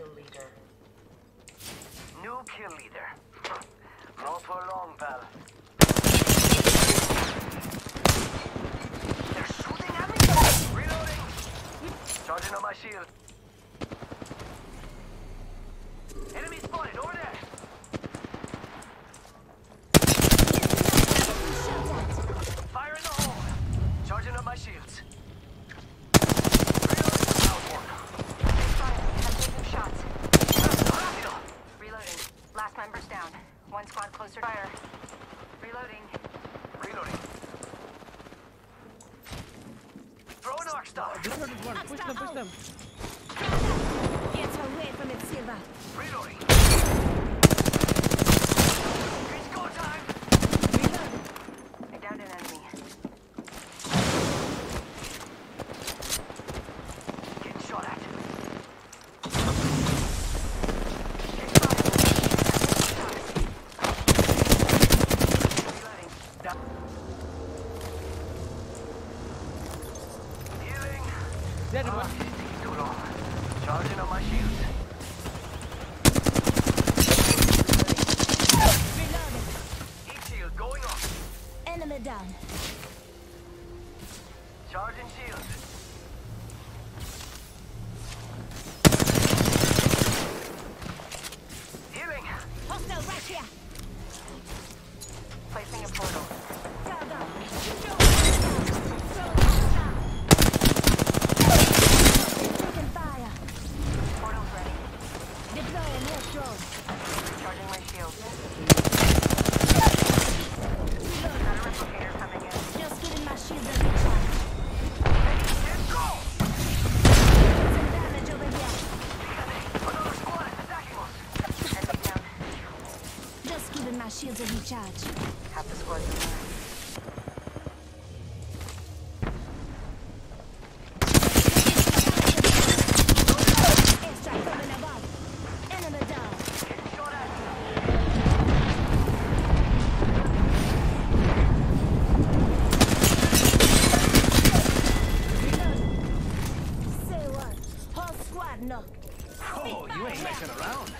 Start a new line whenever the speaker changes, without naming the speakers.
kill leader.
New kill leader. Not for long, pal. They're shooting at me! Reloading! Charging on my shield. Enemy spotted, over there! Fire in the hole! Charging up my shields. Reloading. Out one.
I'm taking shots.
Rápido!
Reloading. Last member's down. One squad closer. Fire. Reloading.
Reloading. Throw an arc star.
This one is one. Push them, push them.
Get away from it, Silva.
Reloading.
Dead one.
too long. Charging on my shield going off.
Enemy down.
Charging shields. Shot at.
Reloading. Say what? Whole squad knocked.
Oh, you ain't messing around.